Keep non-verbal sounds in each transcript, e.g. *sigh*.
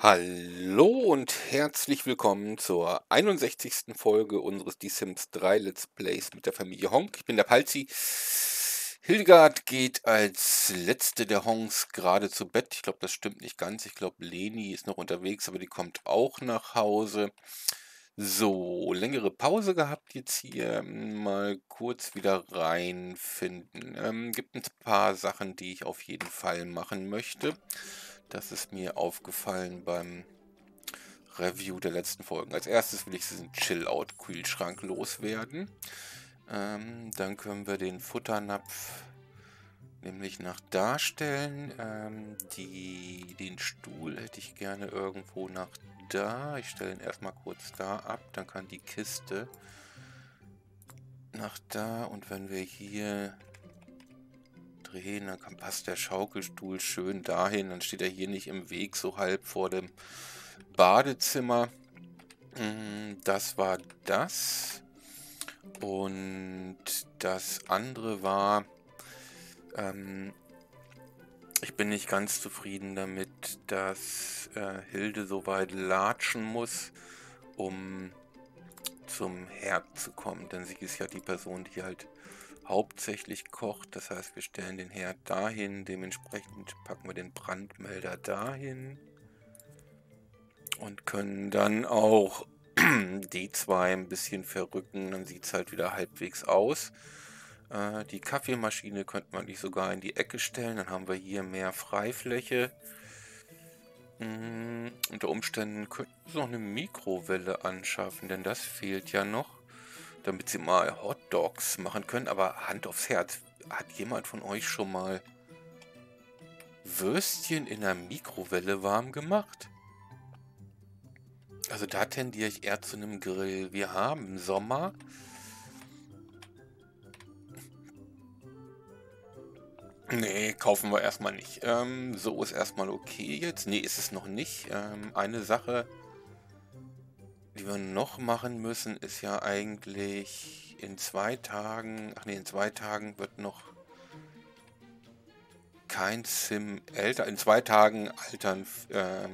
Hallo und herzlich willkommen zur 61. Folge unseres Die Sims 3 Let's Plays mit der Familie Honk. Ich bin der Palzi. Hildegard geht als letzte der Honks gerade zu Bett. Ich glaube, das stimmt nicht ganz. Ich glaube, Leni ist noch unterwegs, aber die kommt auch nach Hause. So, längere Pause gehabt jetzt hier. Mal kurz wieder reinfinden. Ähm, gibt ein paar Sachen, die ich auf jeden Fall machen möchte. Das ist mir aufgefallen beim Review der letzten Folgen. Als erstes will ich diesen Chill-Out-Kühlschrank loswerden. Ähm, dann können wir den Futternapf nämlich nach da stellen. Ähm, die, den Stuhl hätte ich gerne irgendwo nach da. Ich stelle ihn erstmal kurz da ab. Dann kann die Kiste nach da. Und wenn wir hier drehen, dann passt der Schaukelstuhl schön dahin. Dann steht er hier nicht im Weg, so halb vor dem Badezimmer. Mm, das war das. Und das andere war, ähm, ich bin nicht ganz zufrieden damit, dass äh, Hilde so weit latschen muss, um zum Herd zu kommen. Denn sie ist ja die Person, die halt hauptsächlich kocht. Das heißt, wir stellen den Herd dahin, dementsprechend packen wir den Brandmelder dahin und können dann auch *clears throat* die zwei ein bisschen verrücken. Dann sieht es halt wieder halbwegs aus. Äh, die Kaffeemaschine könnte man nicht sogar in die Ecke stellen. Dann haben wir hier mehr Freifläche. Mm, unter Umständen könnten wir noch eine Mikrowelle anschaffen, denn das fehlt ja noch damit sie mal Hot Dogs machen können. Aber Hand aufs Herz, hat jemand von euch schon mal Würstchen in der Mikrowelle warm gemacht? Also da tendiere ich eher zu einem Grill. Wir haben im Sommer Nee, kaufen wir erstmal nicht. Ähm, so ist erstmal okay jetzt. Nee, ist es noch nicht. Ähm, eine Sache die wir noch machen müssen, ist ja eigentlich in zwei Tagen, ach nee, in zwei Tagen wird noch kein Sim älter, in zwei Tagen altern äh,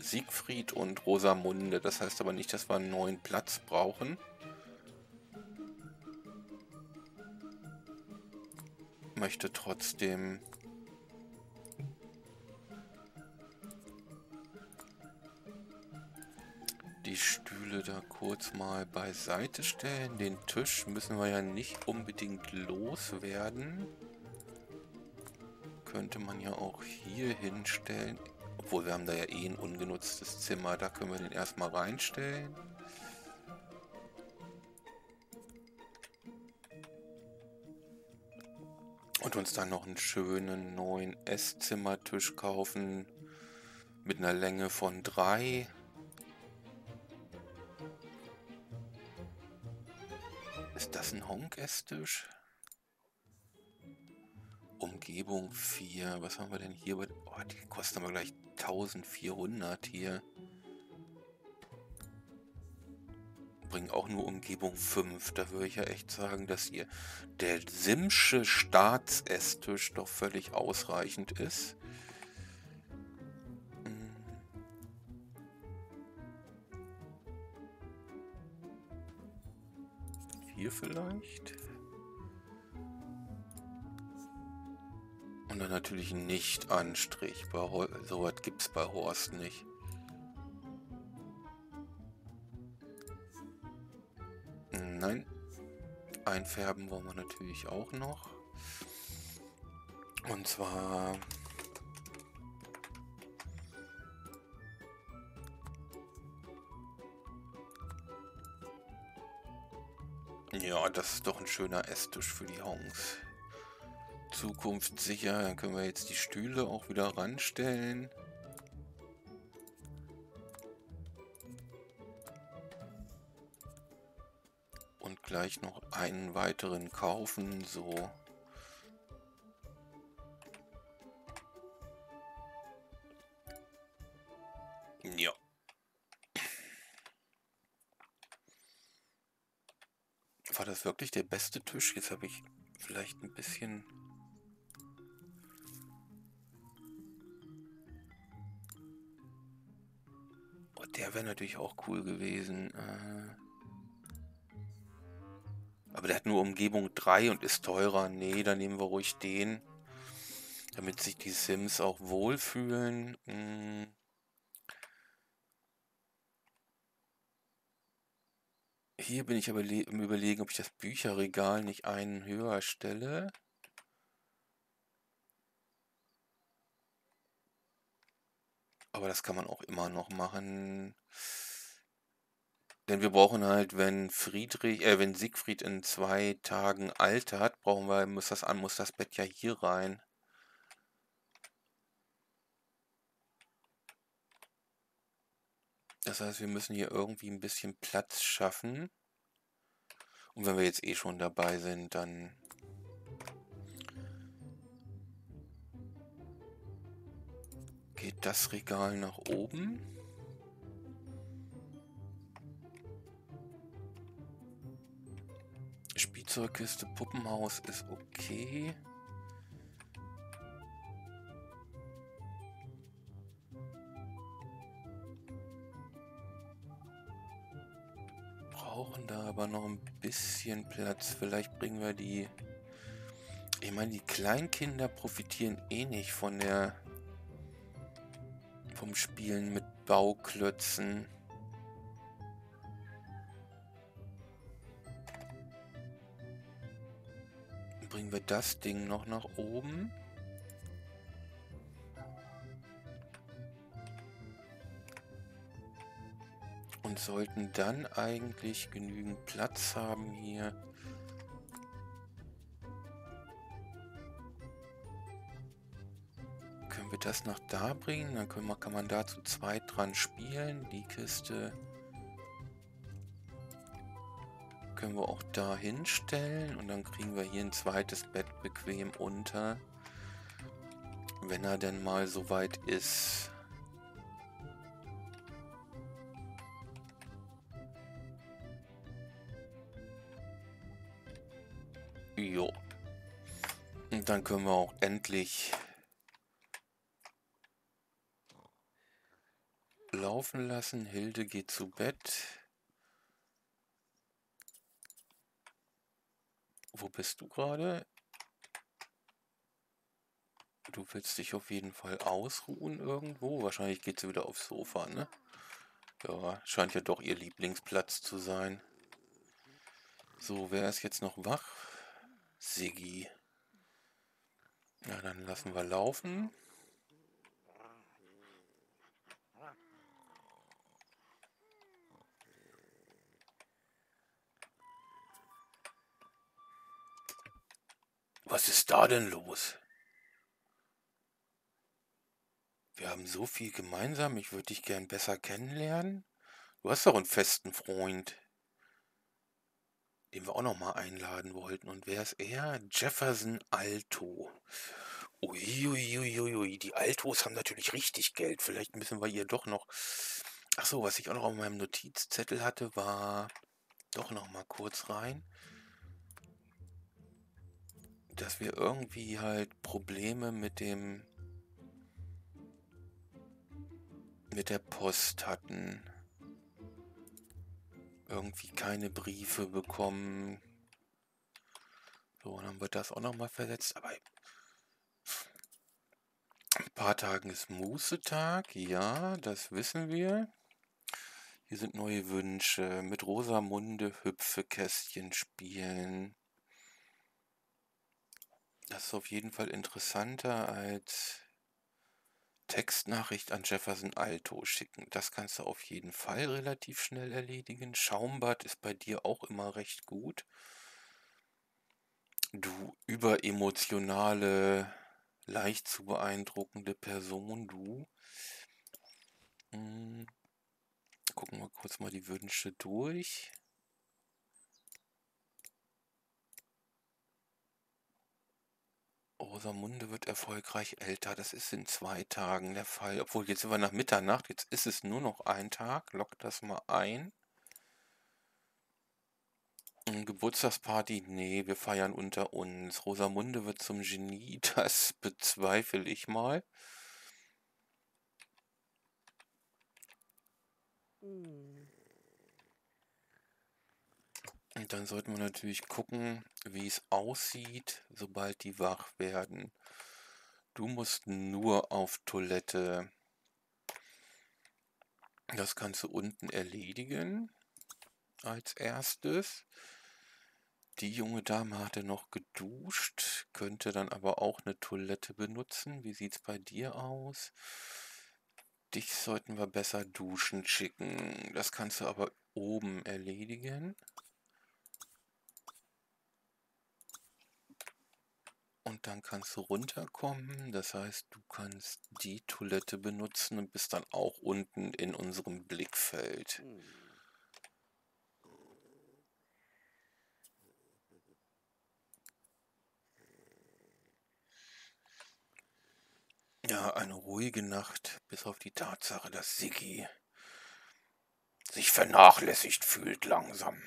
Siegfried und Rosamunde. Das heißt aber nicht, dass wir einen neuen Platz brauchen. Möchte trotzdem die Stühle da kurz mal beiseite stellen. Den Tisch müssen wir ja nicht unbedingt loswerden. Könnte man ja auch hier hinstellen. Obwohl, wir haben da ja eh ein ungenutztes Zimmer. Da können wir den erstmal reinstellen. Und uns dann noch einen schönen neuen Esszimmertisch kaufen. Mit einer Länge von drei. Ist das ein Honk-Esstisch? Umgebung 4. Was haben wir denn hier? Oh, die kosten aber gleich 1400 hier. Bringen auch nur Umgebung 5. Da würde ich ja echt sagen, dass hier der Simsche Staatsesstisch doch völlig ausreichend ist. Hier vielleicht. Und dann natürlich nicht Anstrich. So was gibt es bei Horst nicht. Nein. Einfärben wollen wir natürlich auch noch. Und zwar Ja, das ist doch ein schöner Esstisch für die Hongs. Zukunftssicher, dann können wir jetzt die Stühle auch wieder ranstellen. Und gleich noch einen weiteren kaufen, so. Wirklich der beste Tisch? Jetzt habe ich vielleicht ein bisschen... der wäre natürlich auch cool gewesen. Äh aber der hat nur Umgebung 3 und ist teurer. Nee, dann nehmen wir ruhig den. Damit sich die Sims auch wohlfühlen. Hm. Hier bin ich aber im Überlegen, ob ich das Bücherregal nicht einen höher stelle. Aber das kann man auch immer noch machen. Denn wir brauchen halt, wenn Friedrich, äh, wenn Siegfried in zwei Tagen altert, brauchen wir, muss das an, muss das Bett ja hier rein. Das heißt, wir müssen hier irgendwie ein bisschen Platz schaffen. Und wenn wir jetzt eh schon dabei sind, dann... Geht das Regal nach oben? Spielzeugkiste, Puppenhaus ist okay. Aber noch ein bisschen Platz. Vielleicht bringen wir die... Ich meine, die Kleinkinder profitieren eh nicht von der... vom Spielen mit Bauklötzen. bringen wir das Ding noch nach oben. Sollten dann eigentlich genügend Platz haben hier. Können wir das nach da bringen? Dann können wir, kann man da zu zweit dran spielen. Die Kiste können wir auch da hinstellen und dann kriegen wir hier ein zweites Bett bequem unter, wenn er denn mal so weit ist. Dann können wir auch endlich laufen lassen. Hilde geht zu Bett. Wo bist du gerade? Du willst dich auf jeden Fall ausruhen irgendwo. Wahrscheinlich geht sie wieder aufs Sofa, ne? Ja, scheint ja doch ihr Lieblingsplatz zu sein. So, wer ist jetzt noch wach? Siggi. Ja, dann lassen wir laufen. Was ist da denn los? Wir haben so viel gemeinsam, ich würde dich gern besser kennenlernen. Du hast doch einen festen Freund, den wir auch noch mal einladen wollten. Und wer ist er? Jefferson Alto. Uiuiuiui, ui, ui. die Altos haben natürlich richtig Geld. Vielleicht müssen wir ihr doch noch... Ach so, was ich auch noch auf meinem Notizzettel hatte, war... Doch noch mal kurz rein dass wir irgendwie halt Probleme mit dem mit der Post hatten. Irgendwie keine Briefe bekommen. So, dann haben wir das auch nochmal versetzt. Aber ein paar Tagen ist Mußetag. Ja, das wissen wir. Hier sind neue Wünsche. Mit Rosamunde Hüpfekästchen spielen. Das ist auf jeden Fall interessanter als Textnachricht an Jefferson Alto schicken. Das kannst du auf jeden Fall relativ schnell erledigen. Schaumbad ist bei dir auch immer recht gut. Du überemotionale, leicht zu beeindruckende Person, du. Hm. Gucken wir kurz mal die Wünsche durch. Rosamunde wird erfolgreich älter. Das ist in zwei Tagen der Fall. Obwohl, jetzt sind wir nach Mitternacht. Jetzt ist es nur noch ein Tag. Lock das mal ein. Geburtstagsparty? Nee, wir feiern unter uns. Rosamunde wird zum Genie. *laughs* Das bezweifle ich mal. Und dann sollten wir natürlich gucken, wie es aussieht, sobald die wach werden. Du musst nur auf Toilette. Das kannst du unten erledigen als erstes. Die junge Dame hatte noch geduscht, könnte dann aber auch eine Toilette benutzen. Wie sieht's bei dir aus? Dich sollten wir besser duschen schicken. Das kannst du aber oben erledigen. Und dann kannst du runterkommen. Das heißt, du kannst die Toilette benutzen und bist dann auch unten in unserem Blickfeld. Ja, eine ruhige Nacht, bis auf die Tatsache, dass Siggi sich vernachlässigt fühlt langsam.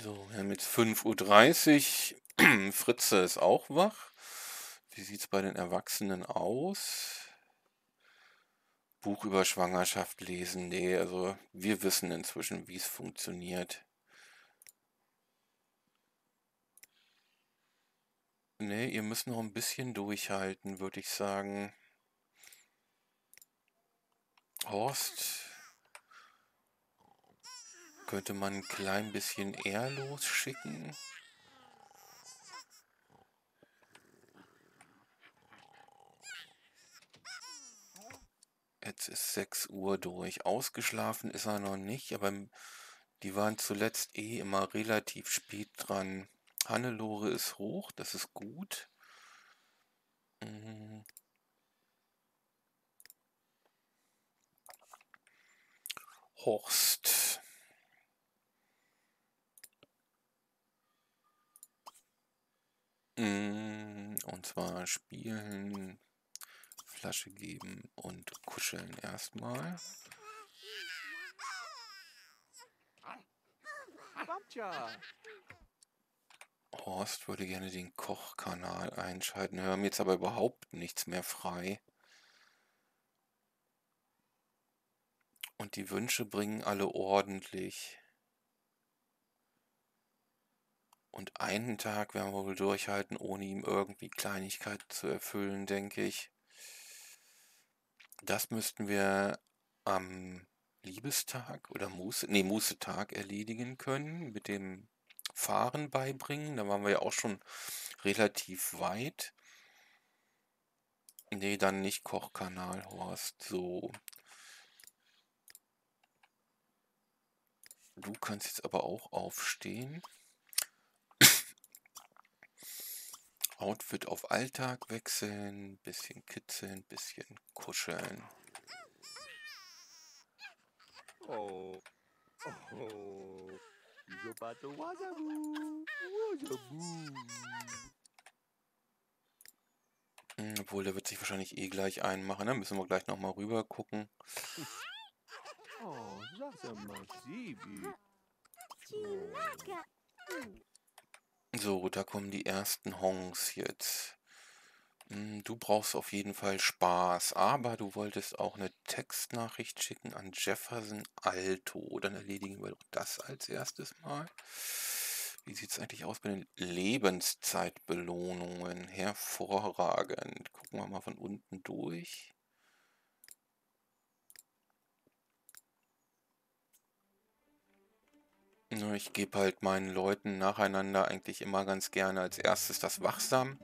So, wir haben jetzt 5.30 Uhr. *clears throat* Fritze ist auch wach. Wie sieht es bei den Erwachsenen aus? Buch über Schwangerschaft lesen? Nee, also wir wissen inzwischen, wie es funktioniert. Nee, ihr müsst noch ein bisschen durchhalten, würde ich sagen. Horst, könnte man ein klein bisschen eher losschicken. Jetzt ist 6 Uhr durch. Ausgeschlafen ist er noch nicht, aber die waren zuletzt eh immer relativ spät dran. Hannelore ist hoch, das ist gut. Mhm. Horst. Mm, und zwar spielen, Flasche geben und kuscheln erstmal. Horst würde gerne den Kochkanal einschalten. Wir haben jetzt aber überhaupt nichts mehr frei. Und die Wünsche bringen alle ordentlich. Und einen Tag werden wir wohl durchhalten, ohne ihm irgendwie Kleinigkeiten zu erfüllen, denke ich. Das müssten wir am Liebestag oder Muße, nee, Mußetag erledigen können, mit dem Fahren beibringen. Da waren wir ja auch schon relativ weit. Nee, dann nicht Kochkanal, Horst. So. Du kannst jetzt aber auch aufstehen. Outfit auf Alltag wechseln, bisschen kitzeln, bisschen kuscheln. Oh. Oh. Hm, obwohl, der wird sich wahrscheinlich eh gleich einmachen. Dann müssen wir gleich nochmal rüber gucken. Oh, so, da kommen die ersten Hongs jetzt. Hm, du brauchst auf jeden Fall Spaß, aber du wolltest auch eine Textnachricht schicken an Jefferson Alto. Dann erledigen wir doch das als erstes Mal. Wie sieht es eigentlich aus bei den Lebenszeitbelohnungen? Hervorragend. Gucken wir mal von unten durch. Ich gebe halt meinen Leuten nacheinander eigentlich immer ganz gerne als erstes das Wachsam,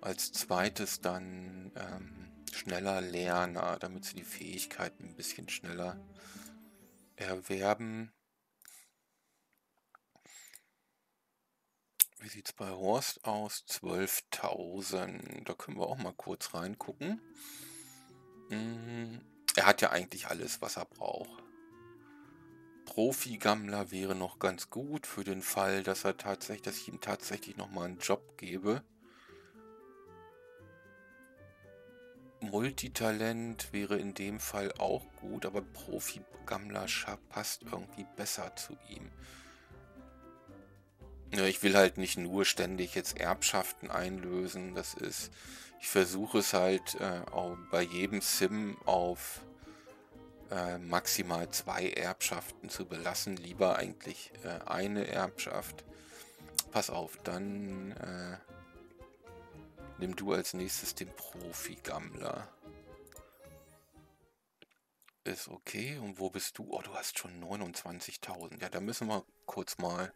als zweites dann ähm, schneller Lerner, damit sie die Fähigkeiten ein bisschen schneller erwerben. Wie sieht es bei Horst aus? 12.000. Da können wir auch mal kurz reingucken. Hm, er hat ja eigentlich alles, was er braucht. Profi-Gammler wäre noch ganz gut für den Fall, dass er tatsächlich, dass ich ihm tatsächlich nochmal einen Job gebe. Multitalent wäre in dem Fall auch gut, aber Profi-Gammler passt irgendwie besser zu ihm. Ja, ich will halt nicht nur ständig jetzt Erbschaften einlösen. Das ist, ich versuche es halt äh, auch bei jedem Sim auf äh, maximal zwei Erbschaften zu belassen. Lieber eigentlich äh, eine Erbschaft. Pass auf, dann äh, nimm du als nächstes den Profi-Gammler. Ist okay. Und wo bist du? Oh, du hast schon 29.000. Ja, da müssen wir kurz mal...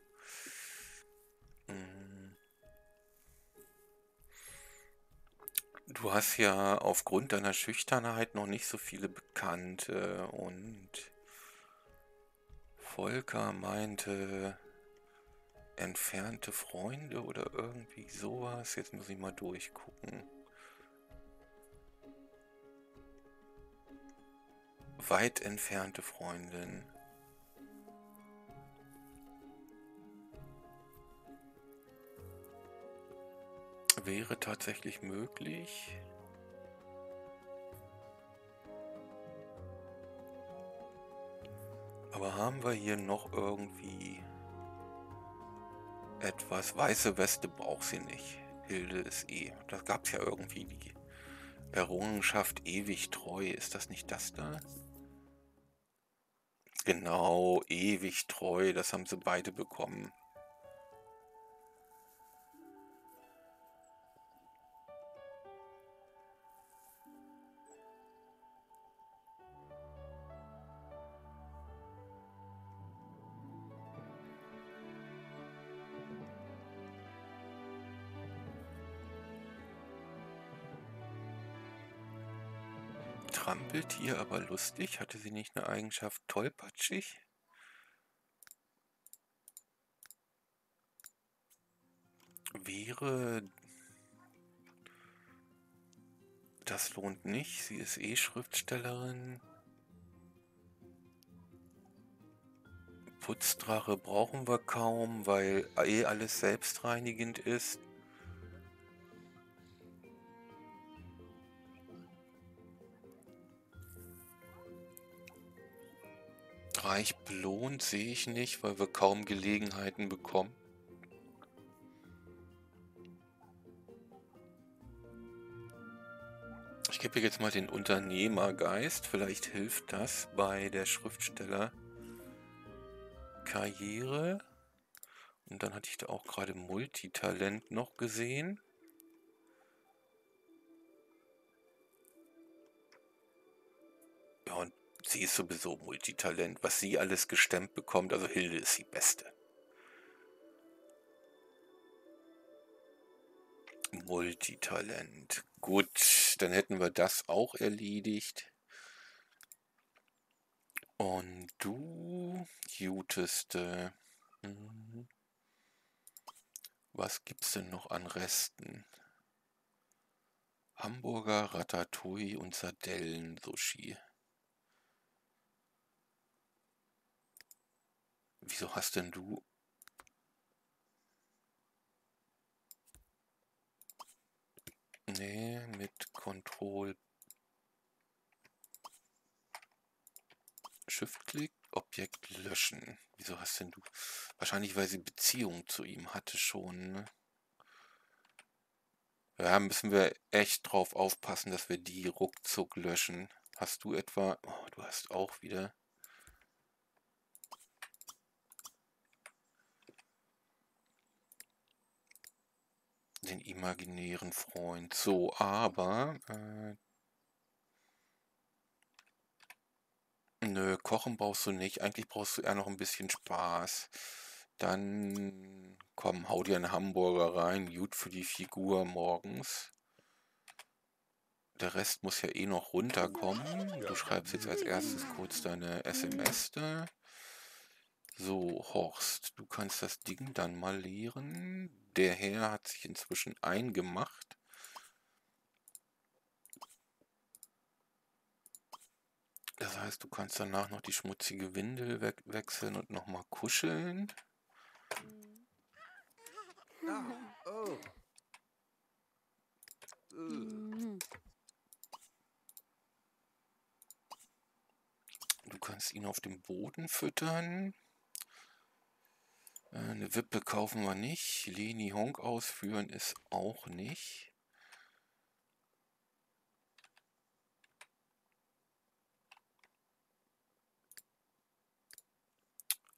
Du hast ja aufgrund deiner Schüchternheit noch nicht so viele Bekannte und Volker meinte entfernte Freunde oder irgendwie sowas. Jetzt muss ich mal durchgucken. weit entfernte Freundin. Wäre tatsächlich möglich. Aber haben wir hier noch irgendwie etwas? Weiße Weste braucht sie nicht. Hilde ist eh. Das gab es ja irgendwie die Errungenschaft ewig treu. Ist das nicht das da? Genau, ewig treu, das haben sie beide bekommen. Trampeltier, aber lustig. Hatte sie nicht eine Eigenschaft tollpatschig? Wäre... Das lohnt nicht. Sie ist eh Schriftstellerin. Putzdrache brauchen wir kaum, weil eh alles selbstreinigend ist. Reich belohnt sehe ich nicht, weil wir kaum Gelegenheiten bekommen. Ich gebe jetzt mal den Unternehmergeist. Vielleicht hilft das bei der Schriftstellerkarriere. Und dann hatte ich da auch gerade Multitalent noch gesehen. Sie ist sowieso Multitalent. Was sie alles gestemmt bekommt, also Hilde ist die Beste. Multitalent. Gut, dann hätten wir das auch erledigt. Und du, Juteste. Hm. Was gibt's denn noch an Resten? Hamburger, Ratatouille und Sardellen-Sushi. Wieso hast denn du... Nee, mit Control... Shift-Klick, Objekt löschen. Wieso hast denn du... Wahrscheinlich, weil sie Beziehung zu ihm hatte schon, ne? Ja, müssen wir echt drauf aufpassen, dass wir die ruckzuck löschen. Hast du etwa... Oh, du hast auch wieder... den imaginären Freund. So, aber... Äh, nö, kochen brauchst du nicht. Eigentlich brauchst du eher noch ein bisschen Spaß. Dann, komm, hau dir einen Hamburger rein. Gut für die Figur morgens. Der Rest muss ja eh noch runterkommen. Du schreibst jetzt als erstes kurz deine SMS da. So, Horst, du kannst das Ding dann mal leeren. Der Herr hat sich inzwischen eingemacht. Das heißt, du kannst danach noch die schmutzige Windel we wechseln und nochmal kuscheln. Du kannst ihn auf dem Boden füttern. Eine Wippe kaufen wir nicht. Leni Honk ausführen ist auch nicht.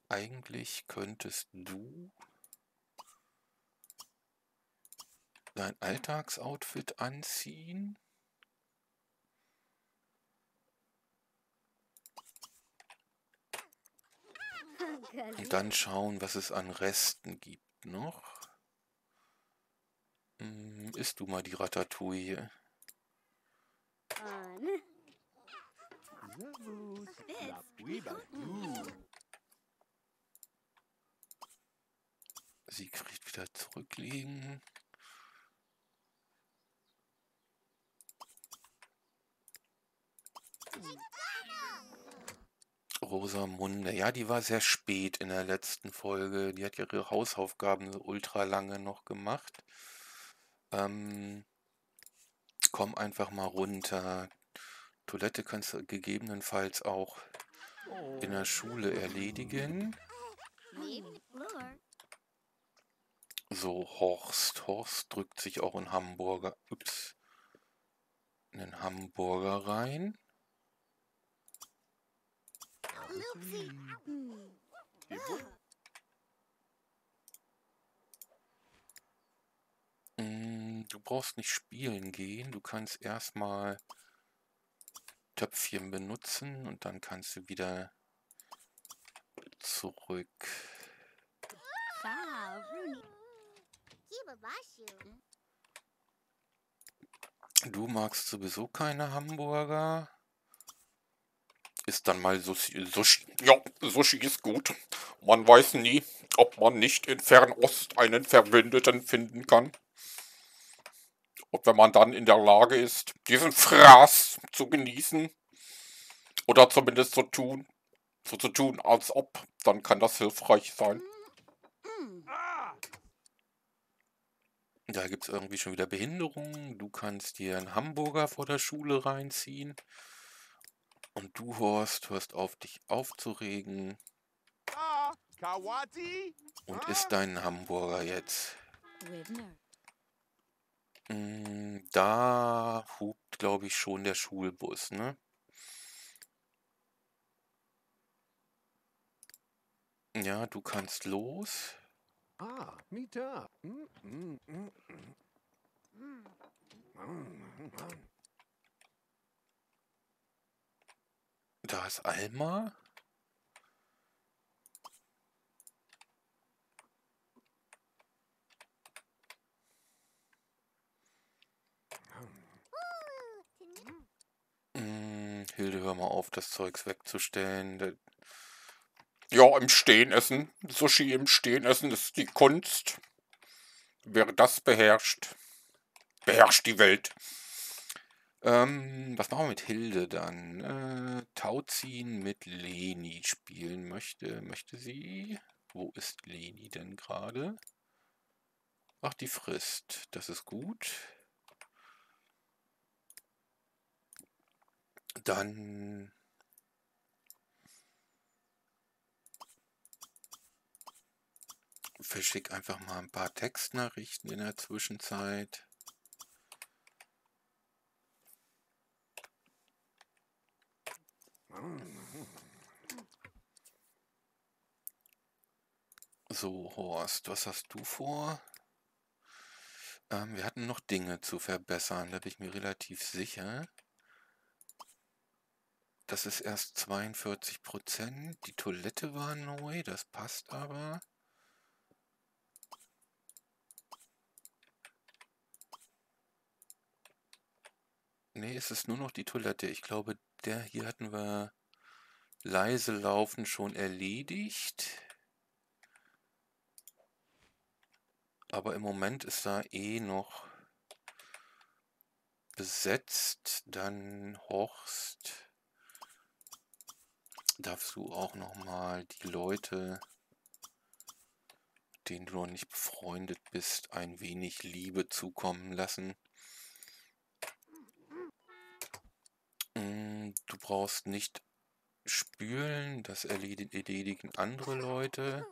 Eigentlich könntest du dein Alltagsoutfit anziehen. Und dann schauen, was es an Resten gibt noch. Hm, isst du mal die Ratatouille. Sie kriegt wieder zurücklegen. Rosamunde, ja, die war sehr spät in der letzten Folge. Die hat ihre Hausaufgaben so ultra lange noch gemacht. Ähm, komm einfach mal runter. Toilette kannst du gegebenenfalls auch in der Schule erledigen. So, Horst. Horst drückt sich auch in Hamburger, ups, in den Hamburger rein. Mm, du brauchst nicht spielen gehen. Du kannst erstmal Töpfchen benutzen und dann kannst du wieder zurück. Du magst sowieso keine Hamburger ist dann mal Sushi. Sushi. Ja, Sushi ist gut. Man weiß nie, ob man nicht in Fernost einen Verwundeten finden kann. Und wenn man dann in der Lage ist, diesen Fraß zu genießen, oder zumindest so tun, so zu tun, als ob, dann kann das hilfreich sein. Da gibt es irgendwie schon wieder Behinderungen. Du kannst dir einen Hamburger vor der Schule reinziehen. Und du, Horst, hörst auf, dich aufzuregen. Und isst deinen Hamburger jetzt. Mm, da hupt, glaube ich, schon der Schulbus, ne? Ja, du kannst los. Ah, Mieter. Mm, mm, mm, mm. Da ist Alma. Hm, Hilde, hör mal auf, das Zeugs wegzustellen. Ja, im Stehen essen. Sushi im Stehen essen ist die Kunst. Wer das beherrscht, beherrscht die Welt. Ähm, was machen wir mit Hilde dann? Äh, Tauziehen mit Leni spielen möchte. Möchte sie? Wo ist Leni denn gerade? Ach, die frisst. Das ist gut. Dann... Verschick einfach mal ein paar Textnachrichten in der Zwischenzeit. So, Horst, was hast du vor? Ähm, wir hatten noch Dinge zu verbessern, da bin ich mir relativ sicher. Das ist erst 42%. Die Toilette war neu, das passt aber. Nee, es ist nur noch die Toilette. Ich glaube, der hier hatten wir leise laufen schon erledigt. Aber im Moment ist da eh noch besetzt. Dann Horst. Darfst du auch noch mal die Leute, denen du noch nicht befreundet bist, ein wenig Liebe zukommen lassen. Mm, du brauchst nicht spülen, das erledigen andere Leute.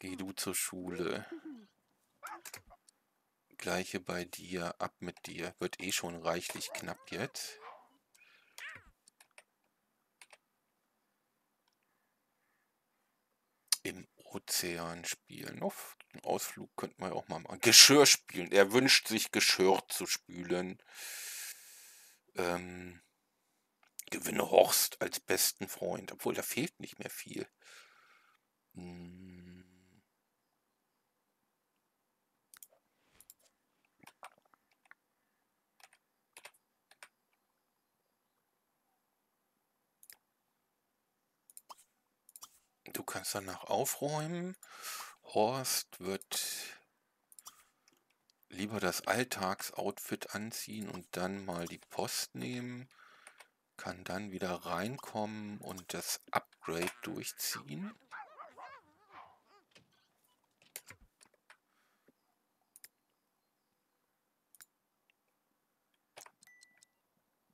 Geh du zur Schule. Gleiche bei dir, ab mit dir. Wird eh schon reichlich knapp jetzt. Im Ozean spielen. Auf einen Ausflug könnten wir auch mal machen. Geschirr spielen. Er wünscht sich Geschirr zu spülen. Ähm, gewinne Horst als besten Freund. Obwohl, da fehlt nicht mehr viel. Hm. Du kannst danach aufräumen. Horst wird lieber das Alltagsoutfit anziehen und dann mal die Post nehmen. Kann dann wieder reinkommen und das Upgrade durchziehen.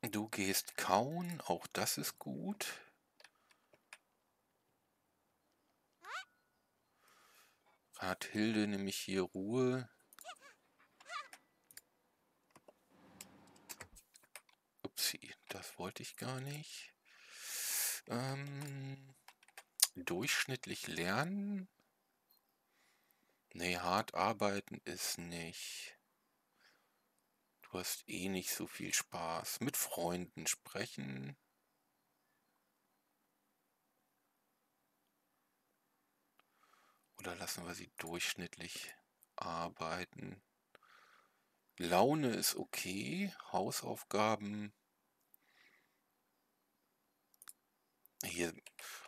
Du gehst kauen, auch das ist gut. Hat Hilde nämlich hier Ruhe. Upsi, das wollte ich gar nicht. Ähm, durchschnittlich lernen? Nee, hart arbeiten ist nicht. Du hast eh nicht so viel Spaß. Mit Freunden sprechen. Oder lassen wir sie durchschnittlich arbeiten? Laune ist okay. Hausaufgaben. Hier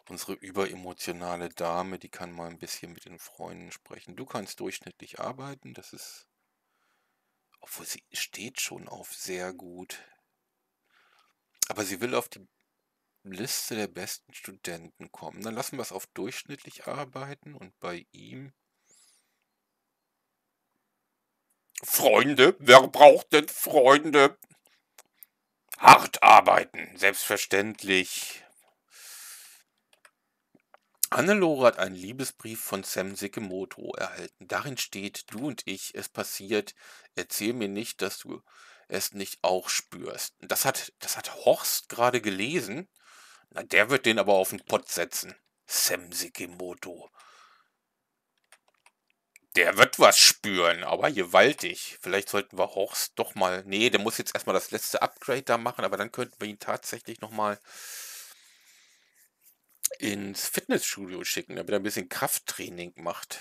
unsere überemotionale Dame, die kann mal ein bisschen mit den Freunden sprechen. Du kannst durchschnittlich arbeiten, das ist... Obwohl sie steht schon auf sehr gut. Aber sie will auf die Liste der besten Studenten kommen. Dann lassen wir es auf durchschnittlich arbeiten und bei ihm... Freunde? Wer braucht denn Freunde? Hart arbeiten, selbstverständlich. Hannelore hat einen Liebesbrief von Sam Sikemoto erhalten. Darin steht, du und ich, es passiert, erzähl mir nicht, dass du es nicht auch spürst. Das hat, das hat Horst gerade gelesen na, der wird den aber auf den Pott setzen. Sam Sekimoto. Der wird was spüren, aber gewaltig. Vielleicht sollten wir Horst doch mal... Nee, der muss jetzt erstmal das letzte Upgrade da machen, aber dann könnten wir ihn tatsächlich nochmal ins Fitnessstudio schicken, damit er ein bisschen Krafttraining macht.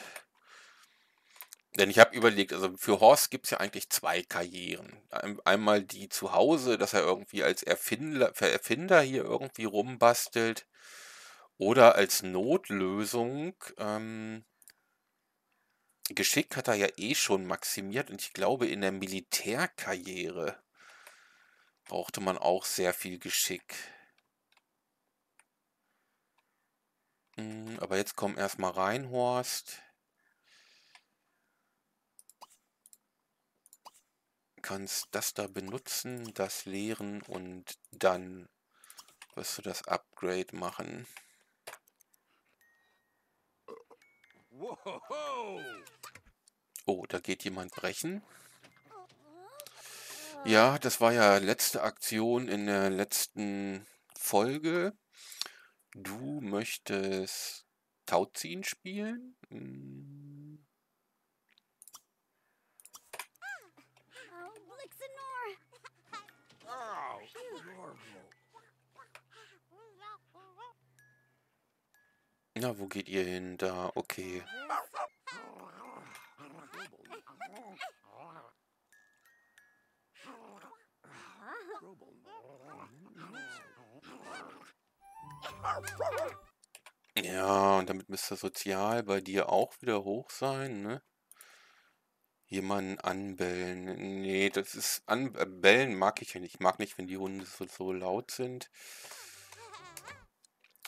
Denn ich habe überlegt, also für Horst gibt es ja eigentlich zwei Karrieren. Einmal die zu Hause, dass er irgendwie als Erfinder, Erfinder hier irgendwie rumbastelt. Oder als Notlösung. Ähm, Geschick hat er ja eh schon maximiert und ich glaube in der Militärkarriere brauchte man auch sehr viel Geschick. Hm, aber jetzt komm erstmal rein, Horst. kannst das da benutzen, das leeren und dann wirst du das Upgrade machen. Oh, da geht jemand brechen. Ja, das war ja letzte Aktion in der letzten Folge. Du möchtest Tauziehen spielen? Hm. Na, wo geht ihr hin? Da, okay. Ja, und damit müsste Sozial bei dir auch wieder hoch sein, ne? Jemanden anbellen. Nee, das ist... Anbellen mag ich ja nicht. Ich mag nicht, wenn die Hunde so, so laut sind.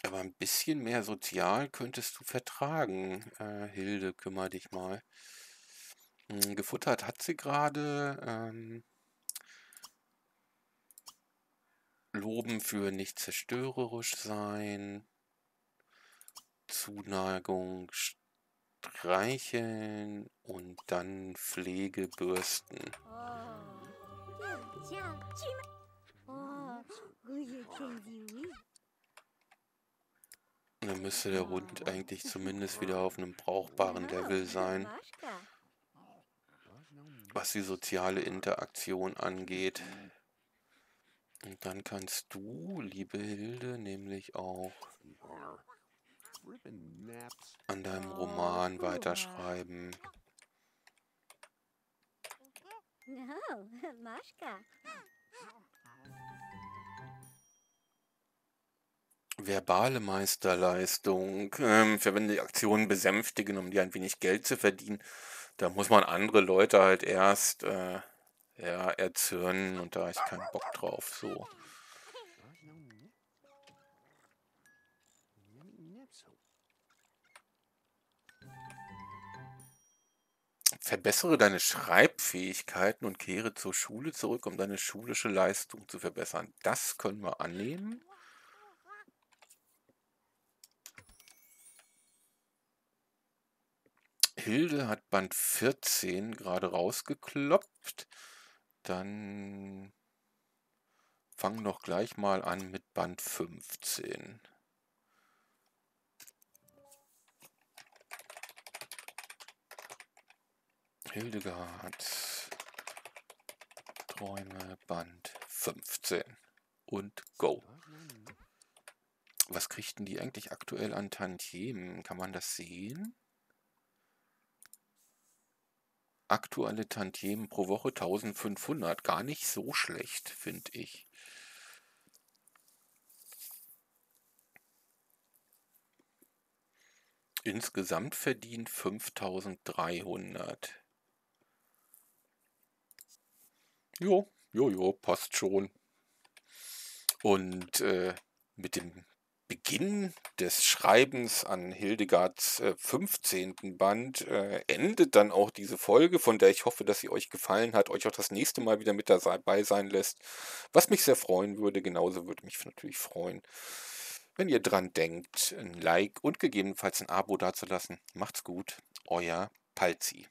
Aber ein bisschen mehr sozial könntest du vertragen. Äh, Hilde, kümmere dich mal. Hm, gefuttert hat sie gerade. Ähm, loben für nicht zerstörerisch sein. Zuneigung streicheln und dann Pflegebürsten. Dann müsste der Hund eigentlich zumindest wieder auf einem brauchbaren Level sein, was die soziale Interaktion angeht. Und dann kannst du, liebe Hilde, nämlich auch an deinem Roman weiterschreiben. *laughs* Verbale Meisterleistung. Ähm, verwende die Aktionen besänftigen, um dir ein wenig Geld zu verdienen. Da muss man andere Leute halt erst äh, ja, erzürnen und da ich keinen Bock drauf. So. Verbessere deine Schreibfähigkeiten und kehre zur Schule zurück, um deine schulische Leistung zu verbessern. Das können wir annehmen. Hilde hat Band 14 gerade rausgekloppt. Dann fang doch gleich mal an mit Band 15. Hildegard. Träume, Band 15. Und go. Was kriegten die eigentlich aktuell an Tantiemen? Kann man das sehen? Aktuelle Tantiemen pro Woche 1500. Gar nicht so schlecht, finde ich. Insgesamt verdient 5300. Jo, jo, jo, passt schon. Und äh, mit dem Beginn des Schreibens an Hildegards äh, 15. Band äh, endet dann auch diese Folge, von der ich hoffe, dass sie euch gefallen hat, euch auch das nächste Mal wieder mit dabei sein lässt, was mich sehr freuen würde. Genauso würde mich natürlich freuen, wenn ihr dran denkt, ein Like und gegebenenfalls ein Abo dazulassen. Macht's gut, euer Palzi.